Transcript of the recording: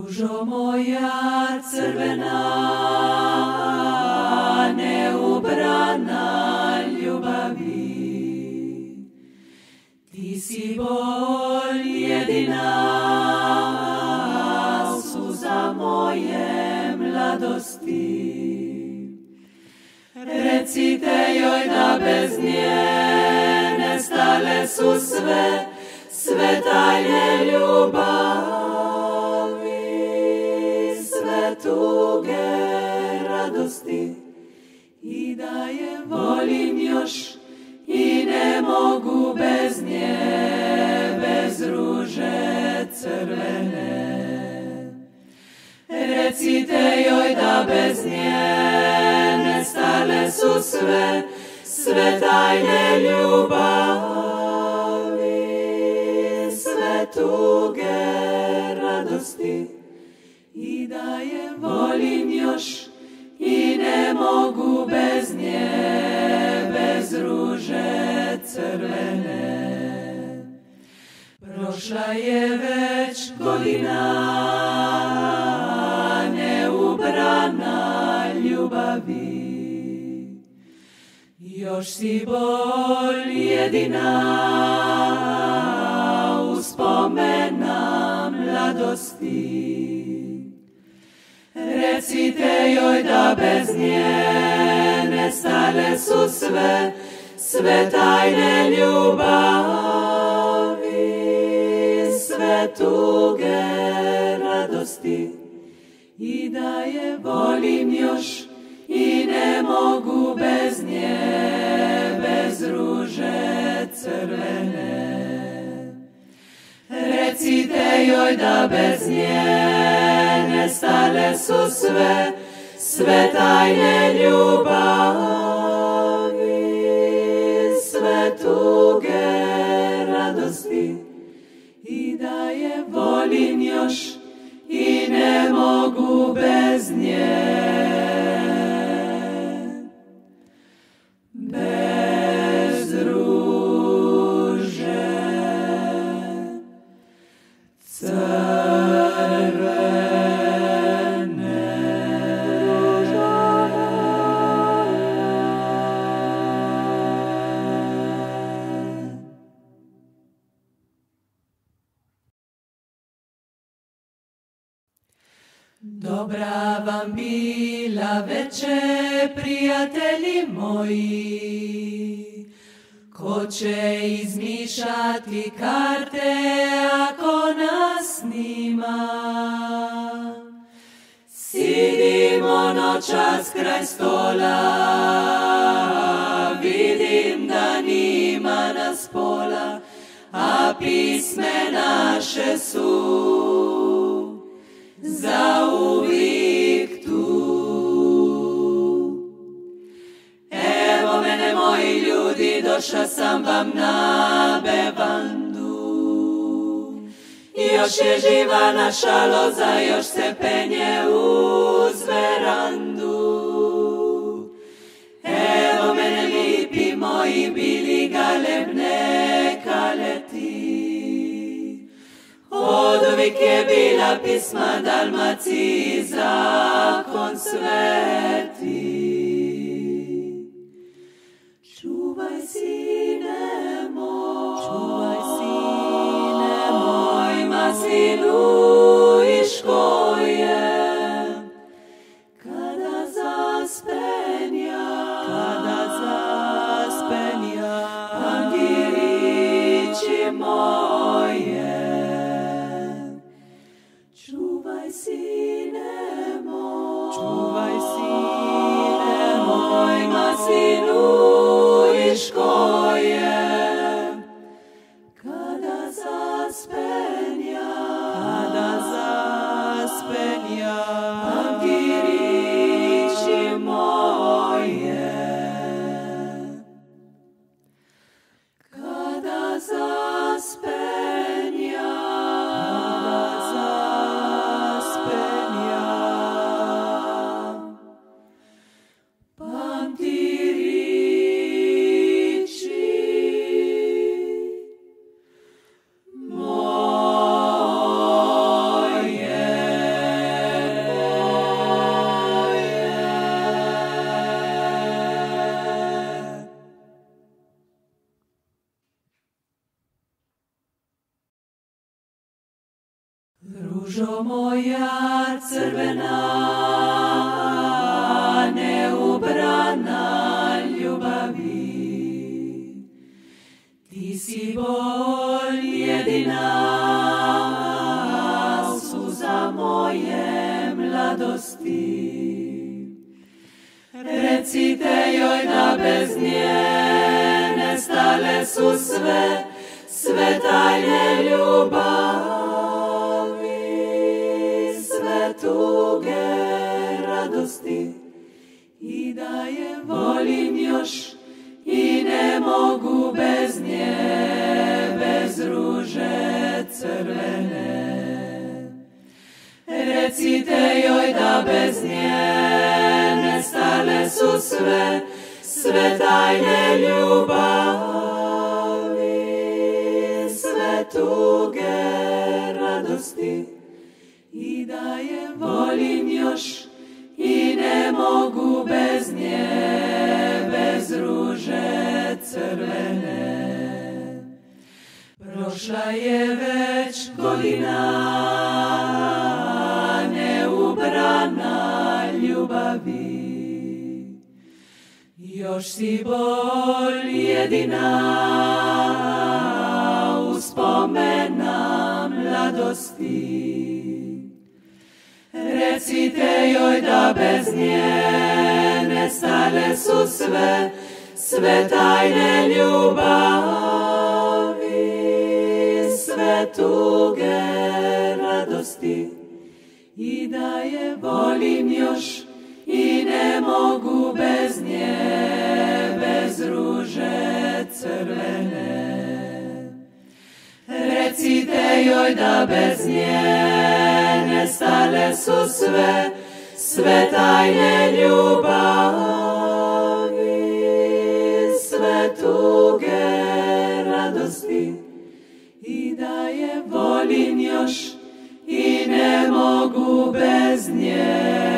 Ružo moja crvena, neubrana ljubavi, ti si bol jedina, suza moje mladosti. Recite joj da bez nje nestale su sve, sve tajne ljubavi i da je volim još i ne mogu bez nje, bez ruže crvene. Recite joj da bez nje nestale su sve, sve tajne ljubavi, sve tuge radosti i da je volim još i ne mogu bez nje, bez ruže crvene. Prošla je već godina neubrana ljubavi, još si bol jedina uspomena mladosti. Recite joj da bez nje nestale su sve, sve tajne ljubavi, sve tuge radosti i da je volim još i ne mogu bez nje, bez ruže crvene. Recite joj da bez nje nestale su sve, sve tajne ljubavi, sve tuge radosti i da je volim još i ne mogu bez nje. Dobra vam bila veče, prijatelji moji, ko će izmišati karte ako nas nima? Sidimo noćas kraj stola, vidim da nima nas pola, a pisme naše su došla sam vam na bevandu. Još je živa naša loza, još se penje uz verandu. Evo mene lipi moji bili galebne kaleti. Od uvijek je bila pisma Dalmaciji zakon sveti. sine moi. Chuai sine moi, ma Ružo moja crvena, neubrana ljubavi, ti si bol jedina, suza moje mladosti. Recite joj da bez nje nestale su sve, sve tajne ljubavi. Još i ne mogu bez nje, bez ruže crvene. Recite joj da bez nje nestale su sve, sve tajne ljubavi, sve tuge radosti i da je volim još i ne mogu bez nje, ruže crvene. Prošla je već godina neubrana ljubavi, još si bol jedina uspomena mladosti. Recite joj da bez nje nestale su sve, sve tajne ljubavi, sve tuge radosti i da je volim još i ne mogu bez nje, bez ruže crvene. Recite joj da bez nje nestale su sve, sve tajne ljubavi, da je volim još i ne mogu bez nje.